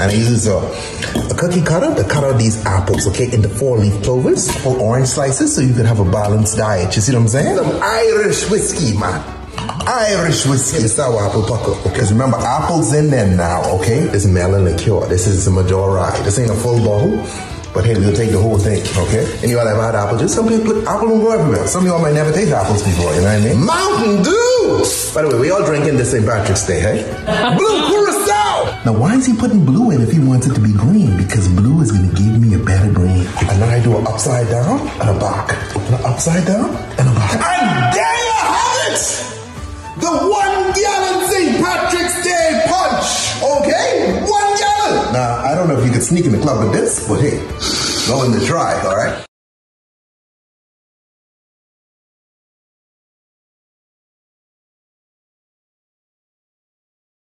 And I use a, a cookie cutter to cut out these apples, okay, into four leaf clovers, couple orange slices, so you can have a balanced diet. You see what I'm saying? Some Irish whiskey, man. Irish whiskey, sour apple pucker. Because remember, apples in there now, okay? This is melon liqueur. This is a Majorite. This ain't a full bottle. But hey, we'll take the whole thing, okay? And you all have had apple juice. Some people put apple don't go everywhere. Some of y'all might never taste apples before, you know what I mean? Mountain Dew! By the way, we all drinking this St. Patrick's Day, hey? blue! Now, why is he putting blue in if he wants it to be green? Because blue is gonna give me a better green. And then I do an upside down and a back. And an upside down and a back. And there you have it! The one gallon St. Patrick's Day punch! Okay? One gallon! Now, I don't know if you could sneak in the club with this, but hey, going to try, alright?